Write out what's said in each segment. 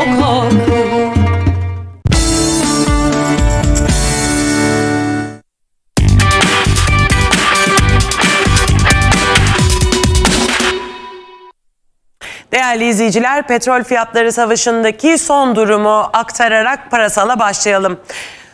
çok haklı. Değerli izleyiciler, petrol fiyatları savaşındaki son durumu aktararak parasala başlayalım.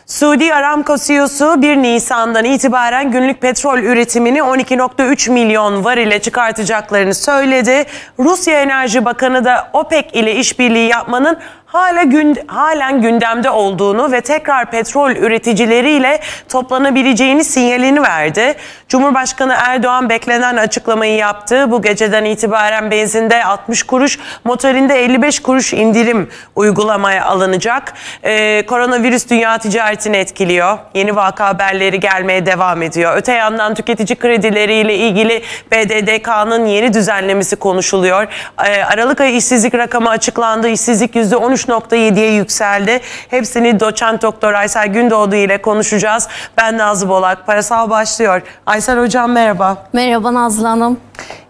Suudi Aramco CEO'su 1 Nisan'dan itibaren günlük petrol üretimini 12.3 milyon var ile çıkartacaklarını söyledi. Rusya Enerji Bakanı da OPEC ile işbirliği yapmanın hala gün, halen gündemde olduğunu ve tekrar petrol üreticileriyle toplanabileceğini sinyalini verdi. Cumhurbaşkanı Erdoğan beklenen açıklamayı yaptı. Bu geceden itibaren benzinde 60 kuruş, motorinde 55 kuruş indirim uygulamaya alınacak. Ee, koronavirüs dünya ticaretini etkiliyor. Yeni vaka haberleri gelmeye devam ediyor. Öte yandan tüketici kredileriyle ilgili BDDK'nın yeni düzenlemesi konuşuluyor. Ee, Aralık ayı işsizlik rakamı açıklandı. İşsizlik %13 13.7'ye yükseldi. Hepsini doçent doktor Aysel Gündoğdu ile konuşacağız. Ben Nazlı Bolak. Parasal başlıyor. Aysel Hocam merhaba. Merhaba Nazlı Hanım.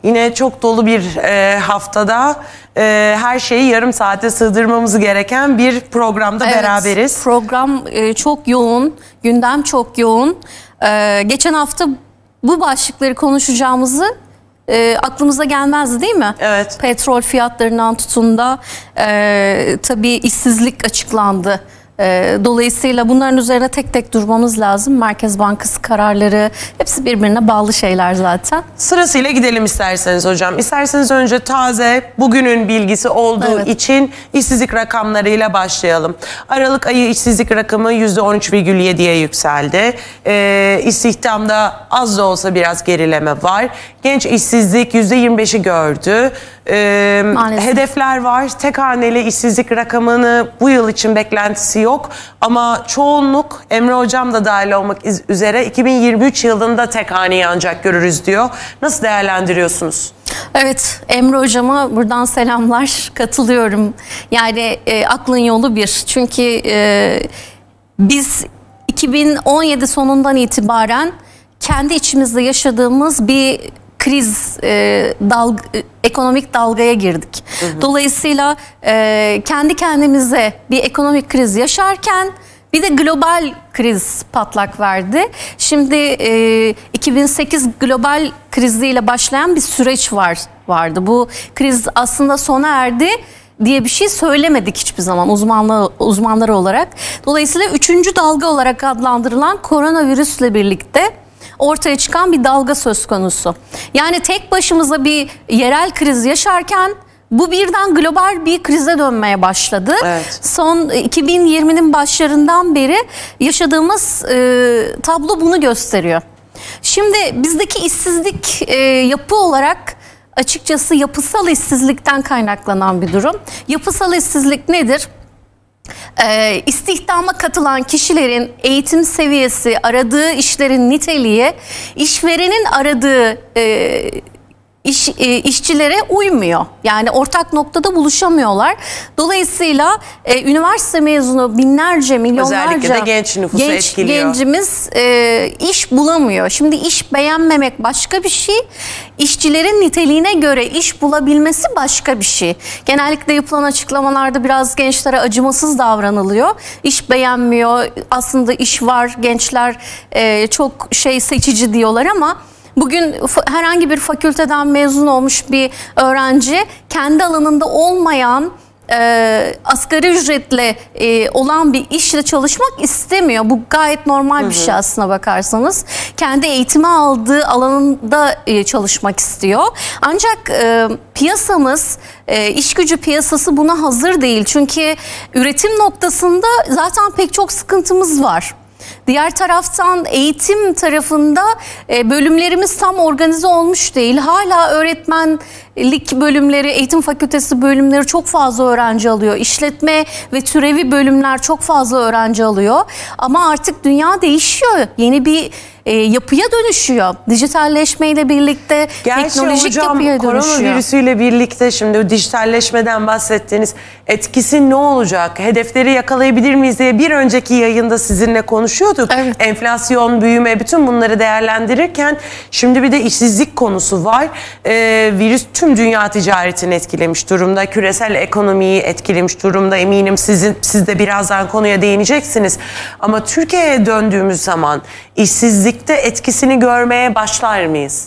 Yine çok dolu bir e, haftada e, her şeyi yarım saate sığdırmamız gereken bir programda evet, beraberiz. Program e, çok yoğun, gündem çok yoğun. E, geçen hafta bu başlıkları konuşacağımızı e, aklımıza gelmezdi değil mi? Evet. Petrol fiyatlarından tutun da e, tabii işsizlik açıklandı. E, dolayısıyla bunların üzerine tek tek durmamız lazım. Merkez Bankası kararları hepsi birbirine bağlı şeyler zaten. Sırasıyla gidelim isterseniz hocam. İsterseniz önce taze bugünün bilgisi olduğu evet. için işsizlik rakamlarıyla başlayalım. Aralık ayı işsizlik rakamı %13,7'ye yükseldi. E, istihdamda az da olsa biraz gerileme var. Genç işsizlik %25'i gördü. Ee, hedefler var. Tek haneli işsizlik rakamını bu yıl için beklentisi yok. Ama çoğunluk Emre Hocam da dahil olmak üzere 2023 yılında tek haneyi ancak görürüz diyor. Nasıl değerlendiriyorsunuz? Evet Emre hocama buradan selamlar katılıyorum. Yani e, aklın yolu bir. Çünkü e, biz 2017 sonundan itibaren kendi içimizde yaşadığımız bir kriz e, dalg, e, ekonomik dalgaya girdik. Hı hı. Dolayısıyla e, kendi kendimize bir ekonomik kriz yaşarken bir de global kriz patlak verdi. Şimdi e, 2008 global kriziyle başlayan bir süreç var vardı. Bu kriz aslında sona erdi diye bir şey söylemedik hiçbir zaman uzmanlar uzmanlar olarak. Dolayısıyla üçüncü dalga olarak adlandırılan koronavirüsle birlikte ortaya çıkan bir dalga söz konusu. Yani tek başımıza bir yerel kriz yaşarken bu birden global bir krize dönmeye başladı. Evet. Son 2020'nin başlarından beri yaşadığımız e, tablo bunu gösteriyor. Şimdi bizdeki işsizlik e, yapı olarak açıkçası yapısal işsizlikten kaynaklanan bir durum. Yapısal işsizlik nedir? E, istihdama katılan kişilerin eğitim seviyesi, aradığı işlerin niteliği, işverenin aradığı e, iş, e, işçilere uymuyor. Yani ortak noktada buluşamıyorlar. Dolayısıyla e, üniversite mezunu binlerce, milyonlarca Özellikle de genç nüfusu genç, etkiliyor. Gencimiz e, iş bulamıyor. Şimdi iş beğenmemek başka bir şey. İşçilerin niteliğine göre iş bulabilmesi başka bir şey. Genellikle yapılan açıklamalarda biraz gençlere acımasız davranılıyor. İş beğenmiyor. Aslında iş var. Gençler e, çok şey seçici diyorlar ama Bugün herhangi bir fakülteden mezun olmuş bir öğrenci kendi alanında olmayan e, asgari ücretle e, olan bir işle çalışmak istemiyor. Bu gayet normal bir şey aslına bakarsanız. Kendi eğitimi aldığı alanında e, çalışmak istiyor. Ancak e, piyasamız, e, iş gücü piyasası buna hazır değil. Çünkü üretim noktasında zaten pek çok sıkıntımız var. Diğer taraftan eğitim tarafında e, bölümlerimiz tam organize olmuş değil. Hala öğretmenlik bölümleri, eğitim fakültesi bölümleri çok fazla öğrenci alıyor. İşletme ve türevi bölümler çok fazla öğrenci alıyor. Ama artık dünya değişiyor. Yeni bir e, yapıya dönüşüyor. Dijitalleşmeyle birlikte Gerçi teknolojik hocam, yapıya dönüşüyor. koronavirüsüyle birlikte şimdi dijitalleşmeden bahsettiğiniz etkisi ne olacak? Hedefleri yakalayabilir miyiz diye bir önceki yayında sizinle konuşuyorduk. Evet. Enflasyon, büyüme bütün bunları değerlendirirken şimdi bir de işsizlik konusu var. Ee, virüs tüm tüm dünya ticaretini etkilemiş durumda. Küresel ekonomiyi etkilemiş durumda. Eminim sizin siz de birazdan konuya değineceksiniz. Ama Türkiye'ye döndüğümüz zaman işsizlikte etkisini görmeye başlar mıyız?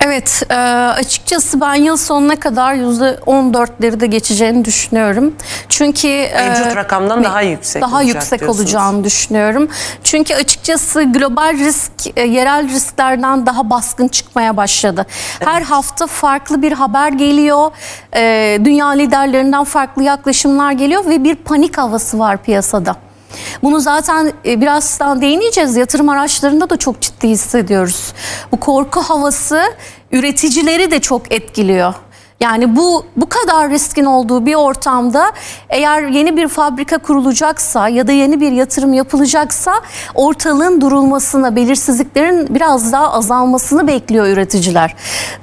Evet, e, açıkçası ben yıl sonuna kadar %14'leri de geçeceğini düşünüyorum. Çünkü e, Mevcut rakamdan daha yüksek daha olacak yüksek diyorsunuz. olacağını düşünüyorum. Çünkü açıkçası global risk e, yerel risklerden daha baskın çıkmaya başladı. Her hafta farklı bir haber geliyor. E, dünya liderlerinden farklı yaklaşımlar geliyor ve bir panik havası var piyasada. Bunu zaten e, birazdan değineceğiz. Yatırım araçlarında da çok ciddi hissediyoruz. Bu korku havası üreticileri de çok etkiliyor. Yani bu bu kadar riskin olduğu bir ortamda eğer yeni bir fabrika kurulacaksa ya da yeni bir yatırım yapılacaksa ortalığın durulmasını, belirsizliklerin biraz daha azalmasını bekliyor üreticiler.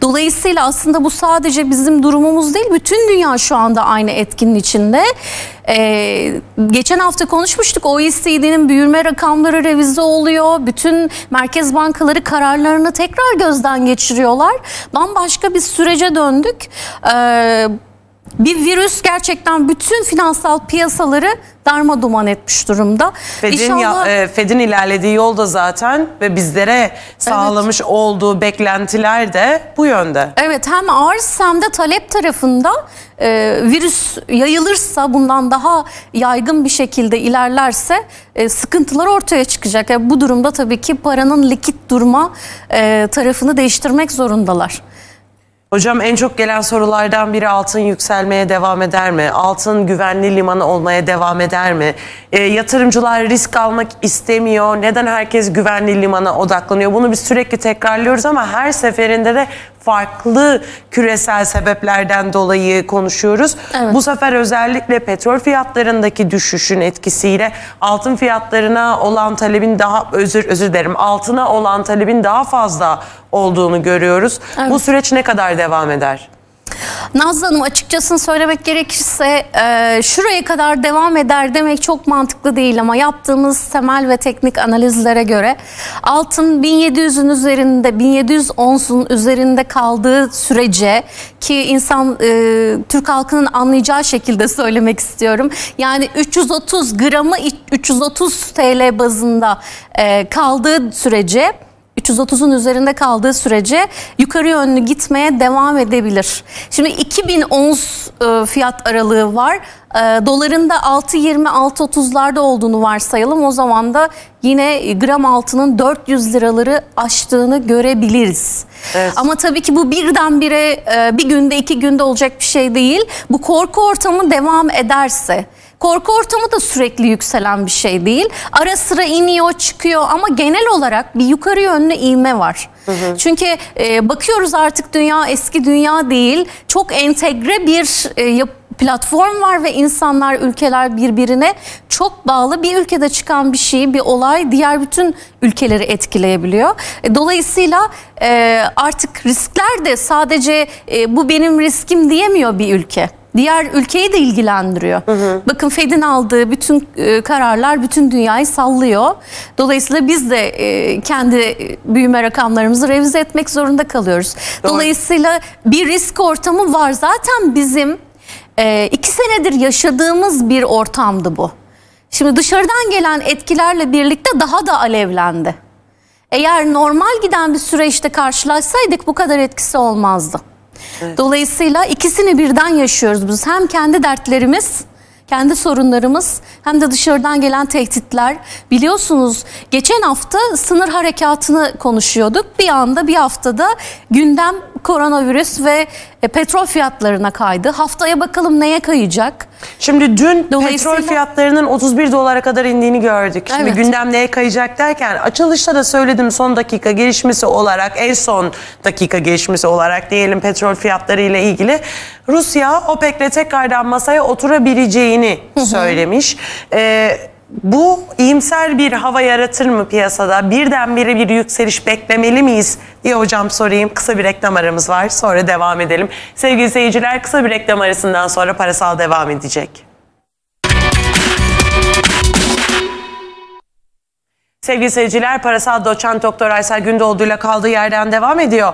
Dolayısıyla aslında bu sadece bizim durumumuz değil, bütün dünya şu anda aynı etkinin içinde. Ee, geçen hafta konuşmuştuk OECD'nin büyüme rakamları revize oluyor. Bütün merkez bankaları kararlarını tekrar gözden geçiriyorlar. Bambaşka bir sürece döndük. Ee, bir virüs gerçekten bütün finansal piyasaları darma duman etmiş durumda. Fed'in, İnşallah- ya- e, Fed'in ilerlediği yolda zaten ve bizlere sağlamış olduğu beklentiler de bu yönde. Evet hem arz hem de talep tarafında e, virüs yayılırsa bundan daha yaygın bir şekilde ilerlerse e, sıkıntılar ortaya çıkacak. E, bu durumda tabii ki paranın likit durma e, tarafını değiştirmek zorundalar. Hocam en çok gelen sorulardan biri altın yükselmeye devam eder mi? Altın güvenli limanı olmaya devam eder mi? E, yatırımcılar risk almak istemiyor. Neden herkes güvenli limana odaklanıyor? Bunu biz sürekli tekrarlıyoruz ama her seferinde de farklı küresel sebeplerden dolayı konuşuyoruz. Evet. Bu sefer özellikle petrol fiyatlarındaki düşüşün etkisiyle altın fiyatlarına olan talebin daha özür özür dilerim altına olan talebin daha fazla olduğunu görüyoruz. Bu süreç ne kadar devam eder? Nazlı Hanım açıkçasını söylemek gerekirse e, şuraya kadar devam eder demek çok mantıklı değil ama yaptığımız temel ve teknik analizlere göre altın 1700'ün üzerinde 1700 onsun üzerinde kaldığı sürece ki insan e, Türk halkının anlayacağı şekilde söylemek istiyorum. Yani 330 gramı 330 TL bazında e, kaldığı sürece 330'un üzerinde kaldığı sürece yukarı yönlü gitmeye devam edebilir. Şimdi 2000 ons e, fiyat aralığı var. E, doların da 6.20-6.30'larda olduğunu varsayalım. O zaman da yine gram altının 400 liraları aştığını görebiliriz. Evet. Ama tabii ki bu birdenbire e, bir günde iki günde olacak bir şey değil. Bu korku ortamı devam ederse Korku ortamı da sürekli yükselen bir şey değil. Ara sıra iniyor çıkıyor ama genel olarak bir yukarı yönlü ivme var. Çünkü e, bakıyoruz artık dünya eski dünya değil. Çok entegre bir e, yap- platform var ve insanlar, ülkeler birbirine çok bağlı. Bir ülkede çıkan bir şey, bir olay diğer bütün ülkeleri etkileyebiliyor. E, Dolayısıyla e, artık riskler de sadece e, bu benim riskim diyemiyor bir ülke. Diğer ülkeyi de ilgilendiriyor. Bakın Fed'in aldığı bütün e, kararlar bütün dünyayı sallıyor. Dolayısıyla biz de e, kendi büyüme rakamlarımızı revize etmek zorunda kalıyoruz. Doğru. Dolayısıyla bir risk ortamı var. Zaten bizim e, iki senedir yaşadığımız bir ortamdı bu. Şimdi dışarıdan gelen etkilerle birlikte daha da alevlendi. Eğer normal giden bir süreçte karşılaşsaydık bu kadar etkisi olmazdı. Dolayısıyla ikisini birden yaşıyoruz biz. Hem kendi dertlerimiz, kendi sorunlarımız hem de dışarıdan gelen tehditler. Biliyorsunuz geçen hafta sınır harekatını konuşuyorduk. Bir anda bir haftada gündem koronavirüs ve e, petrol fiyatlarına kaydı. Haftaya bakalım neye kayacak? Şimdi dün Dolayısıyla- petrol fiyatlarının 31 dolara kadar indiğini gördük. Şimdi Evet. gündem neye kayacak derken açılışta da söyledim son dakika gelişmesi olarak en son dakika gelişmesi olarak diyelim petrol fiyatları ile ilgili Rusya OPEC'le tekrardan masaya oturabileceğini söylemiş. Ee, bu iyimser bir hava yaratır mı piyasada? Birdenbire bir yükseliş beklemeli miyiz diye hocam sorayım. Kısa bir reklam aramız var. Sonra devam edelim. Sevgili seyirciler kısa bir reklam arasından sonra parasal devam edecek. Sevgili seyirciler, parasal doçent doktor Aysel Gündoğdu ile kaldığı yerden devam ediyor.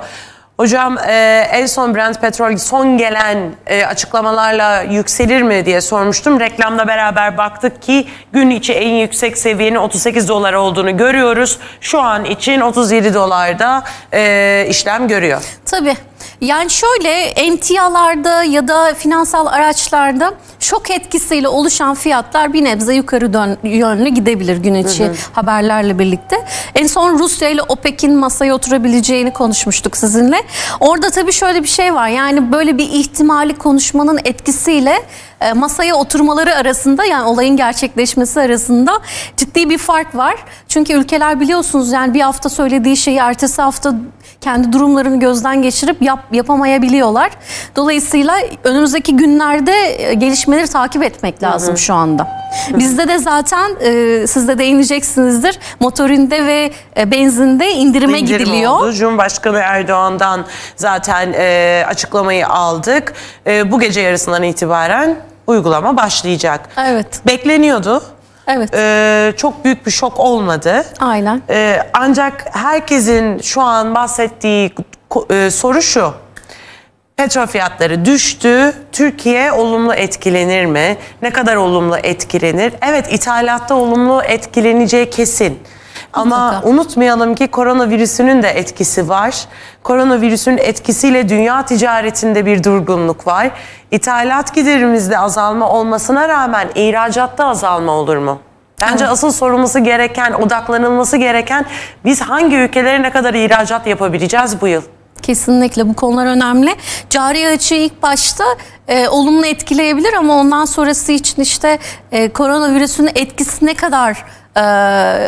Hocam e, en son Brent petrol son gelen e, açıklamalarla yükselir mi diye sormuştum. Reklamda beraber baktık ki gün içi en yüksek seviyenin 38 dolar olduğunu görüyoruz. Şu an için 37 dolarda e, işlem görüyor. Tabii. Yani şöyle emtialarda ya da finansal araçlarda şok etkisiyle oluşan fiyatlar bir nebze yukarı dön, yönlü gidebilir gün içi hı hı. haberlerle birlikte. En son Rusya ile OPEC'in masaya oturabileceğini konuşmuştuk sizinle. Orada tabii şöyle bir şey var. Yani böyle bir ihtimali konuşmanın etkisiyle masaya oturmaları arasında yani olayın gerçekleşmesi arasında ciddi bir fark var. Çünkü ülkeler biliyorsunuz yani bir hafta söylediği şeyi ertesi hafta kendi durumlarını gözden geçirip yap, yapamayabiliyorlar. Dolayısıyla önümüzdeki günlerde e, gelişmeleri takip etmek lazım hı hı. şu anda. Bizde de zaten e, siz de değineceksinizdir motorinde ve e, benzinde indirime İndirim gidiliyor. Oldu. Cumhurbaşkanı Erdoğan'dan zaten e, açıklamayı aldık. E, bu gece yarısından itibaren uygulama başlayacak. Evet. Bekleniyordu. Evet. Ee, çok büyük bir şok olmadı. Aynen. Ee, ancak herkesin şu an bahsettiği e, soru şu. Petrol fiyatları düştü. Türkiye olumlu etkilenir mi? Ne kadar olumlu etkilenir? Evet ithalatta olumlu etkileneceği kesin. Ama unutmayalım ki koronavirüsünün de etkisi var. Koronavirüsün etkisiyle dünya ticaretinde bir durgunluk var. İthalat giderimizde azalma olmasına rağmen ihracatta azalma olur mu? Bence evet. asıl sorulması gereken, odaklanılması gereken biz hangi ülkelere ne kadar ihracat yapabileceğiz bu yıl? Kesinlikle bu konular önemli. Cari açığı ilk başta e, olumlu etkileyebilir ama ondan sonrası için işte e, koronavirüsün etkisi ne kadar e,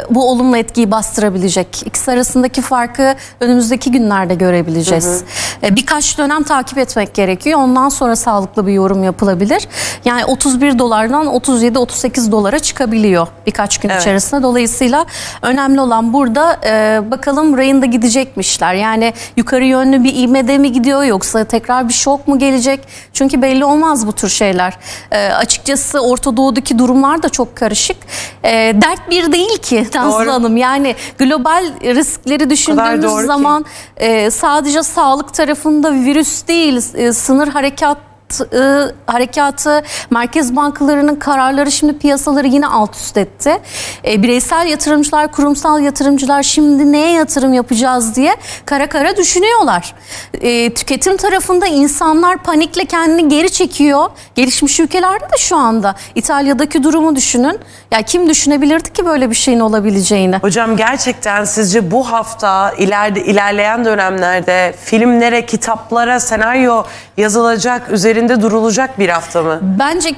bu olumlu etkiyi bastırabilecek. İkisi arasındaki farkı önümüzdeki günlerde görebileceğiz. Hı hı. E, birkaç dönem takip etmek gerekiyor. Ondan sonra sağlıklı bir yorum yapılabilir. Yani 31 dolardan 37-38 dolara çıkabiliyor birkaç gün evet. içerisinde. Dolayısıyla önemli olan burada e, bakalım rayında gidecekmişler. Yani yukarı yönlü bir ivmede mi gidiyor yoksa tekrar bir şok mu gelecek? Çünkü belli olmaz bu tür şeyler. E, açıkçası Orta Doğu'daki durumlar da çok karışık. E, dert bir değil ki Tansu Hanım. Yani global riskleri düşündüğümüz zaman e, sadece sağlık tarafında virüs değil, e, sınır harekat e, harekatı, merkez bankalarının kararları şimdi piyasaları yine alt üst etti. E, bireysel yatırımcılar, kurumsal yatırımcılar şimdi neye yatırım yapacağız diye kara kara düşünüyorlar. E, tüketim tarafında insanlar panikle kendini geri çekiyor. Gelişmiş ülkelerde de şu anda. İtalya'daki durumu düşünün. Ya kim düşünebilirdi ki böyle bir şeyin olabileceğini? Hocam gerçekten sizce bu hafta ileride ilerleyen dönemlerde filmlere, kitaplara senaryo yazılacak üzerinde üzerinde durulacak bir hafta mı? Bence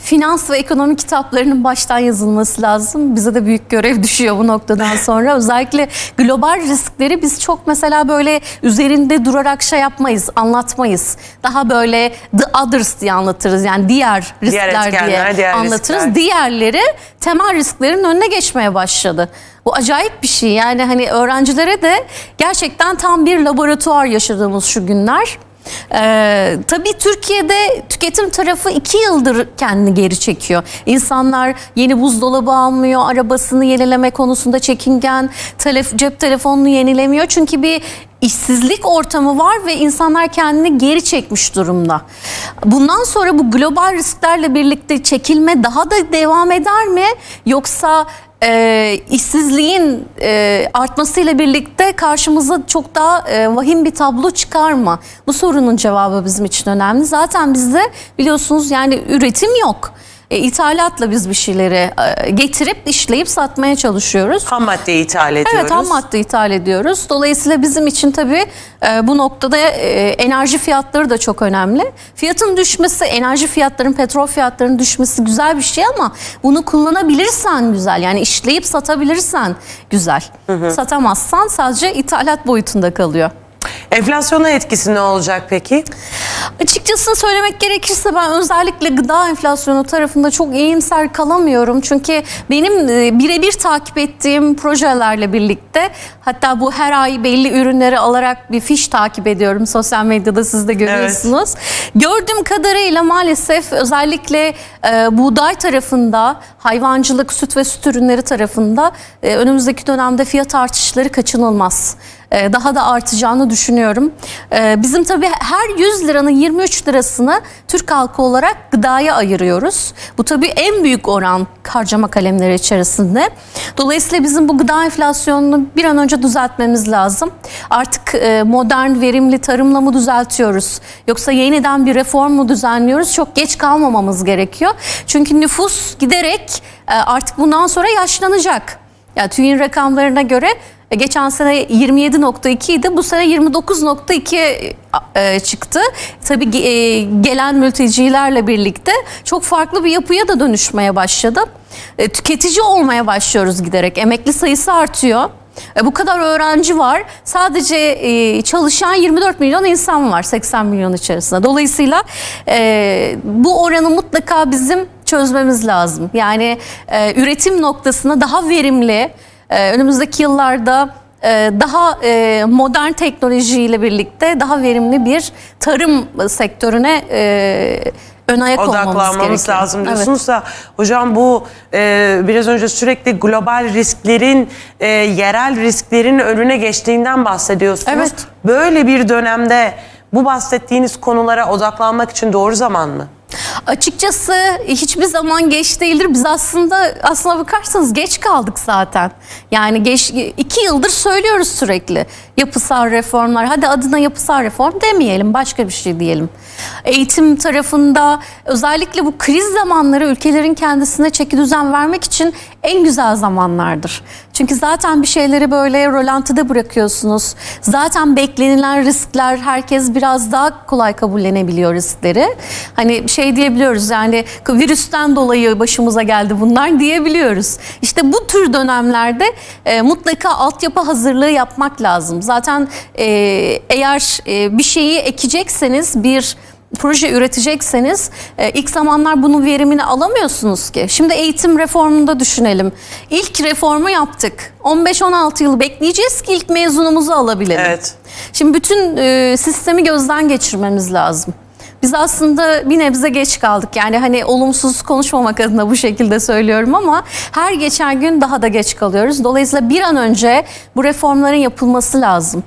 finans ve ekonomi kitaplarının baştan yazılması lazım. Bize de büyük görev düşüyor bu noktadan sonra. Özellikle global riskleri biz çok mesela böyle üzerinde durarak şey yapmayız, anlatmayız. Daha böyle the others diye anlatırız. Yani diğer riskler diğer diye diğer anlatırız. Riskler. Diğerleri temel risklerin önüne geçmeye başladı. Bu acayip bir şey. Yani hani öğrencilere de gerçekten tam bir laboratuvar yaşadığımız şu günler. Ee, tabii Türkiye'de tüketim tarafı iki yıldır kendini geri çekiyor. İnsanlar yeni buzdolabı almıyor, arabasını yenileme konusunda çekingen, telef cep telefonunu yenilemiyor. Çünkü bir işsizlik ortamı var ve insanlar kendini geri çekmiş durumda. Bundan sonra bu global risklerle birlikte çekilme daha da devam eder mi? Yoksa e, işsizliğin e, artmasıyla birlikte karşımıza çok daha e, vahim bir tablo çıkar mı? Bu sorunun cevabı bizim için önemli. Zaten bizde biliyorsunuz yani üretim yok e, ithalatla biz bir şeyleri e, getirip işleyip satmaya çalışıyoruz. Ham madde ithal ediyoruz. Evet ham madde ithal ediyoruz. Dolayısıyla bizim için tabii e, bu noktada e, enerji fiyatları da çok önemli. Fiyatın düşmesi, enerji fiyatlarının, petrol fiyatlarının düşmesi güzel bir şey ama bunu kullanabilirsen güzel. Yani işleyip satabilirsen güzel. Hı hı. Satamazsan sadece ithalat boyutunda kalıyor. Enflasyona etkisi ne olacak peki? Açıkçası söylemek gerekirse ben özellikle gıda enflasyonu tarafında çok iyimser kalamıyorum. Çünkü benim e, birebir takip ettiğim projelerle birlikte hatta bu her ay belli ürünleri alarak bir fiş takip ediyorum. Sosyal medyada siz de görüyorsunuz. Evet. Gördüğüm kadarıyla maalesef özellikle e, buğday tarafında, hayvancılık, süt ve süt ürünleri tarafında e, önümüzdeki dönemde fiyat artışları kaçınılmaz. E, daha da artacağını düşünüyorum. E, bizim tabii her 100 liranın 23 lirasını Türk halkı olarak gıdaya ayırıyoruz. Bu tabii en büyük oran harcama kalemleri içerisinde. Dolayısıyla bizim bu gıda enflasyonunu bir an önce düzeltmemiz lazım. Artık e, modern, verimli tarımla mı düzeltiyoruz? Yoksa yeniden bir reform mu düzenliyoruz? Çok geç kalmamamız gerekiyor. Çünkü nüfus giderek e, artık bundan sonra yaşlanacak. Yani TÜİ'nin rakamlarına göre geçen sene 27.2 idi. Bu sene 29.2 e, çıktı. Tabii e, gelen mültecilerle birlikte çok farklı bir yapıya da dönüşmeye başladı. Tüketici olmaya başlıyoruz giderek. Emekli sayısı artıyor. Bu kadar öğrenci var. Sadece çalışan 24 milyon insan var 80 milyon içerisinde. Dolayısıyla bu oranı mutlaka bizim çözmemiz lazım. Yani üretim noktasına daha verimli, önümüzdeki yıllarda e, daha e, modern teknolojiyle birlikte daha verimli bir tarım sektörüne e, ön ayak odaklanmamız lazım diyorsunuz evet. da hocam bu e, biraz önce sürekli global risklerin e, yerel risklerin önüne geçtiğinden bahsediyorsunuz. Evet. Böyle bir dönemde bu bahsettiğiniz konulara odaklanmak için doğru zaman mı? Açıkçası hiçbir zaman geç değildir. Biz aslında aslına bakarsanız geç kaldık zaten. Yani geç iki yıldır söylüyoruz sürekli yapısal reformlar. Hadi adına yapısal reform demeyelim, başka bir şey diyelim. Eğitim tarafında özellikle bu kriz zamanları ülkelerin kendisine çeki düzen vermek için en güzel zamanlardır. Çünkü zaten bir şeyleri böyle rolantıda bırakıyorsunuz. Zaten beklenilen riskler herkes biraz daha kolay kabullenebiliyor riskleri. Hani şey diyebiliyoruz yani virüsten dolayı başımıza geldi bunlar diyebiliyoruz. İşte bu tür dönemlerde e, mutlaka altyapı hazırlığı yapmak lazım. Zaten e, eğer e, bir şeyi ekecekseniz bir proje üretecekseniz e, ilk zamanlar bunun verimini alamıyorsunuz ki. Şimdi eğitim reformunda düşünelim. İlk reformu yaptık. 15-16 yıl bekleyeceğiz ki ilk mezunumuzu alabilelim. Evet. Şimdi bütün e, sistemi gözden geçirmemiz lazım. Biz aslında bir nebze geç kaldık. Yani hani olumsuz konuşmamak adına bu şekilde söylüyorum ama her geçen gün daha da geç kalıyoruz. Dolayısıyla bir an önce bu reformların yapılması lazım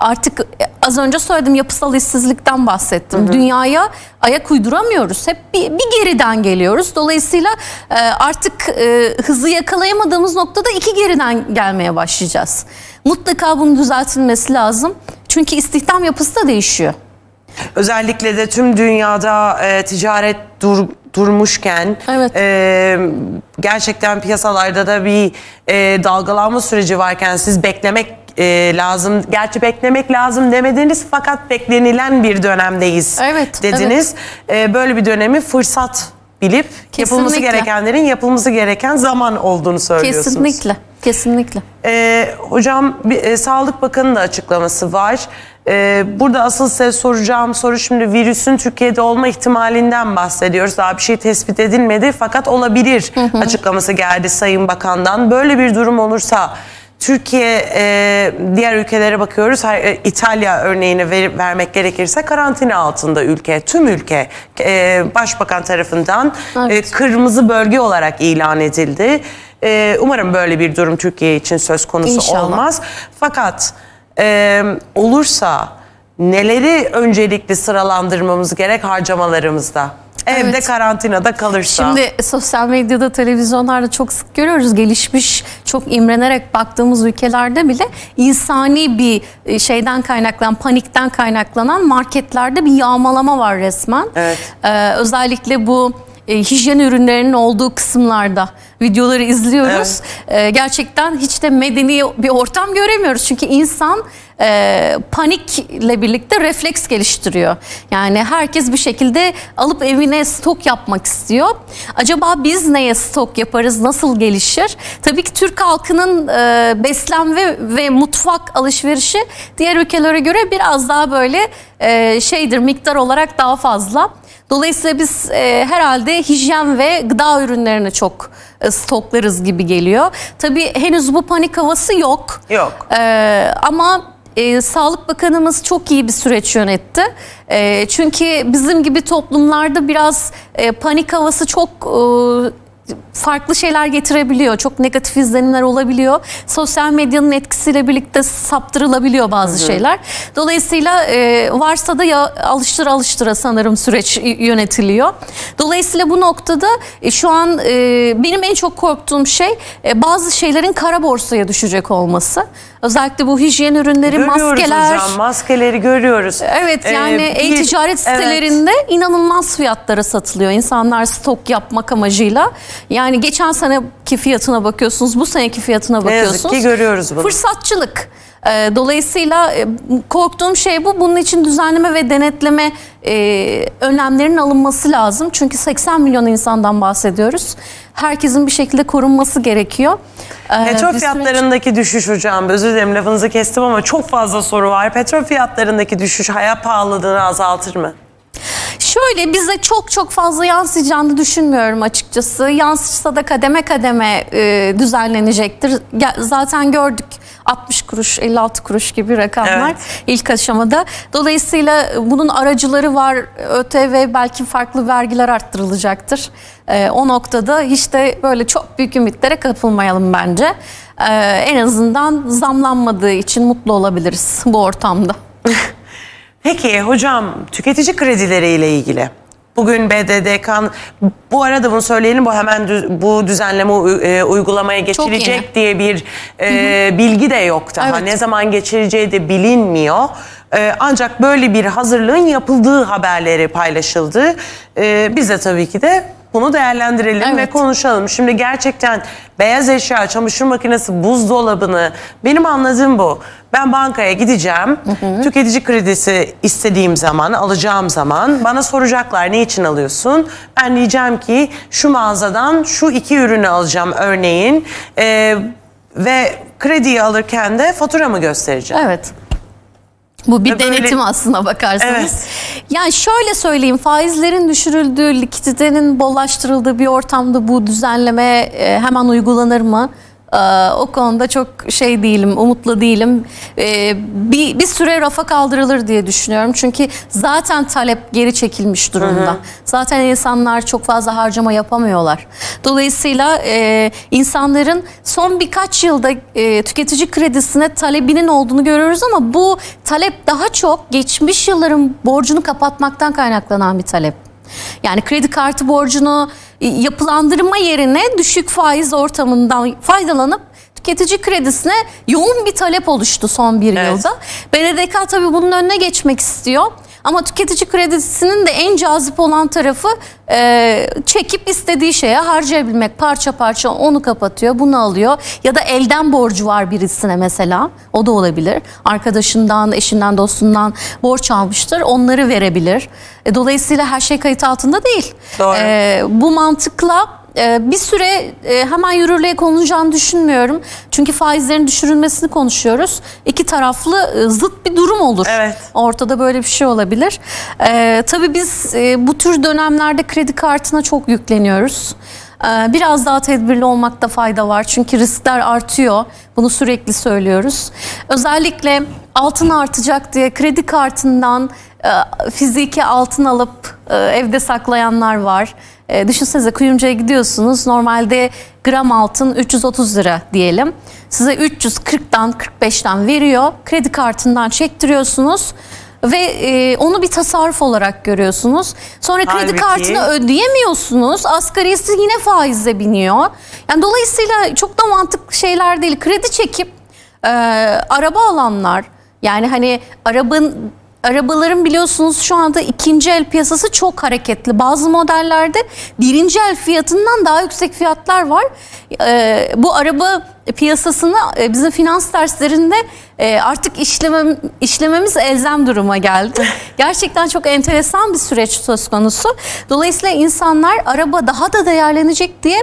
artık e, az önce söyledim yapısal işsizlikten bahsettim. Hı hı. Dünyaya ayak uyduramıyoruz. Hep bir, bir geriden geliyoruz. Dolayısıyla e, artık e, hızı yakalayamadığımız noktada iki geriden gelmeye başlayacağız. Mutlaka bunun düzeltilmesi lazım. Çünkü istihdam yapısı da değişiyor. Özellikle de tüm dünyada e, ticaret dur, durmuşken evet. e, gerçekten piyasalarda da bir e, dalgalanma süreci varken siz beklemek e, lazım. Gerçi beklemek lazım demediniz fakat beklenilen bir dönemdeyiz evet, dediniz. Evet. E, böyle bir dönemi fırsat bilip Kesinlikle. yapılması gerekenlerin yapılması gereken zaman olduğunu söylüyorsunuz. Kesinlikle. Kesinlikle. Ee, hocam bir, e, Sağlık Bakanı'nın da açıklaması var. Ee, burada asıl size soracağım soru şimdi virüsün Türkiye'de olma ihtimalinden bahsediyoruz. Daha bir şey tespit edilmedi fakat olabilir hı hı. açıklaması geldi Sayın Bakan'dan. Böyle bir durum olursa Türkiye e, diğer ülkelere bakıyoruz. E, İtalya örneğini ver, vermek gerekirse karantina altında ülke, tüm ülke e, başbakan tarafından e, evet. e, kırmızı bölge olarak ilan edildi. E, umarım böyle bir durum Türkiye için söz konusu İnşallah. olmaz. Fakat e, olursa neleri öncelikli sıralandırmamız gerek harcamalarımızda? Evde evet. karantinada kalırsa. Şimdi sosyal medyada, televizyonlarda çok sık görüyoruz. Gelişmiş, çok imrenerek baktığımız ülkelerde bile insani bir e, şeyden kaynaklanan, panikten kaynaklanan marketlerde bir yağmalama var resmen. Evet. Ee, özellikle bu e, hijyen ürünlerinin olduğu kısımlarda videoları izliyoruz. Evet. E, gerçekten hiç de medeni bir ortam göremiyoruz. Çünkü insan e, panikle birlikte refleks geliştiriyor. Yani herkes bir şekilde alıp evine stok yapmak istiyor. Acaba biz neye stok yaparız, nasıl gelişir? Tabii ki Türk halkının e, beslenme ve mutfak alışverişi diğer ülkelere göre biraz daha böyle e, şeydir, miktar olarak daha fazla. Dolayısıyla biz e, herhalde hijyen ve gıda ürünlerini çok e, stoklarız gibi geliyor. Tabii henüz bu panik havası yok. Yok. E, ama e, Sağlık Bakanımız çok iyi bir süreç yönetti. E, çünkü bizim gibi toplumlarda biraz e, panik havası çok... E, farklı şeyler getirebiliyor. Çok negatif izlenimler olabiliyor. Sosyal medyanın etkisiyle birlikte saptırılabiliyor bazı şeyler. Dolayısıyla e, varsa da ya, alıştıra alıştıra sanırım süreç yönetiliyor. Dolayısıyla bu noktada e, şu an e, benim en çok korktuğum şey e, bazı şeylerin kara borsaya düşecek olması. Özellikle bu hijyen ürünleri, Görüyoruz maskeler. hocam maskeleri görüyoruz. Evet Ee, yani e-ticaret Evet. sitelerinde inanılmaz fiyatlara satılıyor. İnsanlar stok yapmak amacıyla. Yani geçen seneki fiyatına bakıyorsunuz, bu seneki fiyatına Ne yazık bakıyorsunuz. ki görüyoruz bunu. Fırsatçılık. Ee, Dolayısıyla e, korktuğum şey bu. Bunun için düzenleme ve denetleme e, önlemlerinin alınması lazım. Çünkü 80 milyon insandan bahsediyoruz. Herkesin bir şekilde korunması gerekiyor. Ee, Petrol süreç- fiyatlarındaki düşüş hocam özür dilerim lafınızı kestim ama çok fazla soru var. Petrol fiyatlarındaki düşüş hayat pahalılığını azaltır mı? Şöyle bize çok çok fazla yansıyacağını düşünmüyorum açıkçası. Yansısa da kademe kademe e, düzenlenecektir. Zaten gördük 60 kuruş 56 kuruş gibi rakamlar Evet. ilk aşamada. Dolayısıyla bunun aracıları var. ÖTV belki farklı vergiler arttırılacaktır. E, o noktada hiç de böyle çok büyük ümitlere kapılmayalım bence. E, en azından zamlanmadığı için mutlu olabiliriz bu ortamda. Peki hocam tüketici kredileri ile ilgili. Bugün BDDK bu arada bunu söyleyelim bu hemen dü- bu düzenleme e, uygulamaya geçirecek yeni. diye bir e, bilgi de yok daha. Evet. Ne zaman geçireceği de bilinmiyor. E, ancak böyle bir hazırlığın yapıldığı haberleri paylaşıldı. E, biz de tabii ki de bunu değerlendirelim ve Evet. konuşalım. Şimdi gerçekten beyaz eşya, çamaşır makinesi, buzdolabını benim anladığım bu. Ben bankaya gideceğim. Tüketici kredisi istediğim zaman, alacağım zaman bana soracaklar ne için alıyorsun? Ben diyeceğim ki şu mağazadan şu iki ürünü alacağım örneğin. Ee, ve krediyi alırken de faturamı göstereceğim. Evet. Bu bir Ve böyle- denetim aslına bakarsanız. Evet. Yani şöyle söyleyeyim faizlerin düşürüldüğü, likiditenin bollaştırıldığı bir ortamda bu düzenleme e, hemen uygulanır mı? Ee, o konuda çok şey değilim, umutlu değilim. Ee, bir, bir süre rafa kaldırılır diye düşünüyorum. Çünkü zaten talep geri çekilmiş durumda. Zaten insanlar çok fazla harcama yapamıyorlar. Dolayısıyla e, insanların son birkaç yılda e, tüketici kredisine talebinin olduğunu görüyoruz ama bu talep daha çok geçmiş yılların borcunu kapatmaktan kaynaklanan bir talep. Yani kredi kartı borcunu e, yapılandırma yerine düşük faiz ortamından faydalanıp tüketici kredisine yoğun bir talep oluştu son bir Evet. yılda. BDDK tabii bunun önüne geçmek istiyor. Ama tüketici kredisinin de en cazip olan tarafı e, çekip istediği şeye harcayabilmek. Parça parça onu kapatıyor, bunu alıyor. Ya da elden borcu var birisine mesela. O da olabilir. Arkadaşından, eşinden, dostundan borç almıştır. Onları verebilir. E, dolayısıyla her şey kayıt altında değil. Doğru. E, bu mantıkla e, bir süre e, hemen yürürlüğe konulacağını düşünmüyorum. Çünkü faizlerin düşürülmesini konuşuyoruz. İki taraflı e, zıt bir durum olur. Evet. Ortada böyle bir şey olabilir. E, tabii biz e, bu tür dönemlerde kredi kartına çok yükleniyoruz. E, biraz daha tedbirli olmakta fayda var. Çünkü riskler artıyor. Bunu sürekli söylüyoruz. Özellikle altın artacak diye kredi kartından fiziki altın alıp evde saklayanlar var. E, düşünsenize kuyumcuya gidiyorsunuz. Normalde gram altın 330 lira diyelim. Size 340'dan 45'ten veriyor. Kredi kartından çektiriyorsunuz ve e, onu bir tasarruf olarak görüyorsunuz. Sonra kredi Halbuki- kartını ödeyemiyorsunuz. Asgarisi yine faizle biniyor. Yani dolayısıyla çok da mantıklı şeyler değil. Kredi çekip e, araba alanlar yani hani arabanın Arabaların biliyorsunuz şu anda ikinci el piyasası çok hareketli. Bazı modellerde birinci el fiyatından daha yüksek fiyatlar var. Ee, bu araba piyasasını e, bizim finans derslerinde e, artık işlemem, işlememiz elzem duruma geldi. Gerçekten çok enteresan bir süreç söz konusu. Dolayısıyla insanlar araba daha da değerlenecek diye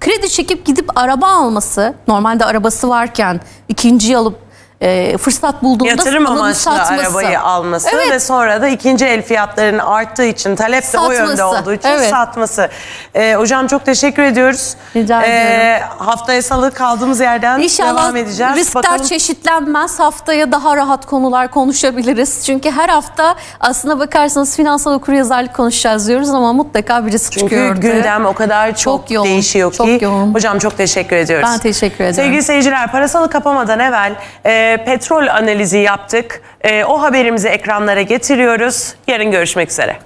kredi çekip gidip araba alması, normalde arabası varken ikinciyi alıp e, fırsat bulduğunda Yatırım amaçlı satması. arabayı alması Evet. ve sonra da ikinci el fiyatlarının arttığı için talep de o yönde olduğu için Evet. satması. Ee, hocam çok teşekkür ediyoruz. Rica ediyorum. Haftaya salı kaldığımız yerden İnşallah devam edeceğiz. riskler Bakalım. çeşitlenmez. Haftaya daha rahat konular konuşabiliriz. Çünkü her hafta aslına bakarsanız finansal okuryazarlık konuşacağız diyoruz ama mutlaka bir risk Çünkü çıkıyor ortaya. gündem o kadar çok, Çok yoğun, değişiyor çok ki. yoğun. Hocam çok teşekkür ediyoruz. Ben teşekkür ederim. Sevgili seyirciler parasalı kapamadan evvel petrol analizi yaptık. E, o haberimizi ekranlara getiriyoruz. Yarın görüşmek üzere.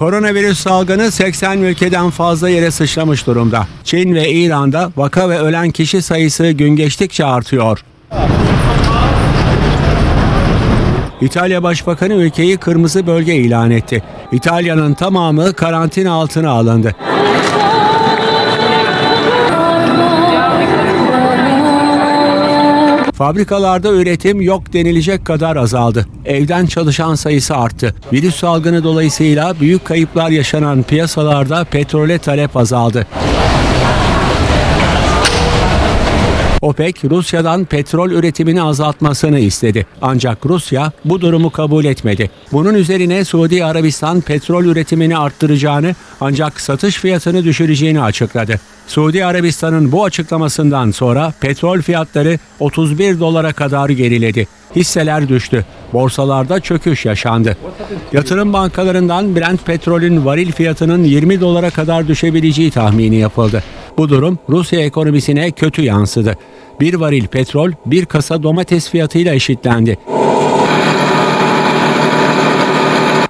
Koronavirüs salgını 80 ülkeden fazla yere sıçramış durumda. Çin ve İran'da vaka ve ölen kişi sayısı gün geçtikçe artıyor. İtalya Başbakanı ülkeyi kırmızı bölge ilan etti. İtalya'nın tamamı karantina altına alındı. Fabrikalarda üretim yok denilecek kadar azaldı. Evden çalışan sayısı arttı. Virüs salgını dolayısıyla büyük kayıplar yaşanan piyasalarda petrole talep azaldı. OPEC Rusya'dan petrol üretimini azaltmasını istedi. Ancak Rusya bu durumu kabul etmedi. Bunun üzerine Suudi Arabistan petrol üretimini arttıracağını ancak satış fiyatını düşüreceğini açıkladı. Suudi Arabistan'ın bu açıklamasından sonra petrol fiyatları 31 dolara kadar geriledi. Hisseler düştü. Borsalarda çöküş yaşandı. Yatırım bankalarından Brent petrolün varil fiyatının 20 dolara kadar düşebileceği tahmini yapıldı. Bu durum Rusya ekonomisine kötü yansıdı. Bir varil petrol bir kasa domates fiyatıyla eşitlendi.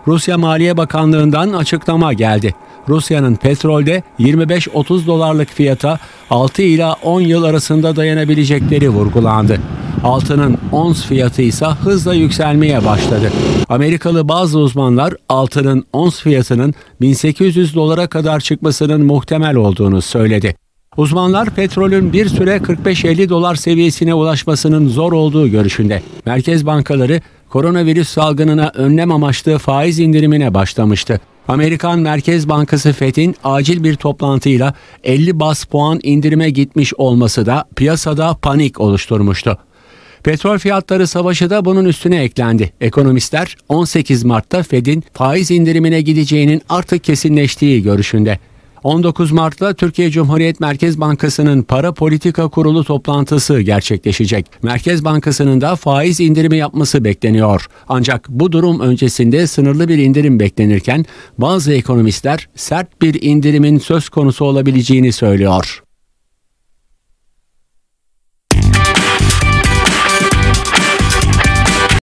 Rusya Maliye Bakanlığı'ndan açıklama geldi. Rusya'nın petrolde 25-30 dolarlık fiyata 6 ila 10 yıl arasında dayanabilecekleri vurgulandı. Altının ons fiyatı ise hızla yükselmeye başladı. Amerikalı bazı uzmanlar altının ons fiyatının 1800 dolara kadar çıkmasının muhtemel olduğunu söyledi. Uzmanlar petrolün bir süre 45-50 dolar seviyesine ulaşmasının zor olduğu görüşünde. Merkez bankaları koronavirüs salgınına önlem amaçlı faiz indirimine başlamıştı. Amerikan Merkez Bankası Fed'in acil bir toplantıyla 50 bas puan indirime gitmiş olması da piyasada panik oluşturmuştu. Petrol fiyatları savaşı da bunun üstüne eklendi. Ekonomistler 18 Mart'ta Fed'in faiz indirimine gideceğinin artık kesinleştiği görüşünde. 19 Mart'ta Türkiye Cumhuriyet Merkez Bankası'nın para politika kurulu toplantısı gerçekleşecek. Merkez Bankası'nın da faiz indirimi yapması bekleniyor. Ancak bu durum öncesinde sınırlı bir indirim beklenirken bazı ekonomistler sert bir indirimin söz konusu olabileceğini söylüyor.